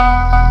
Música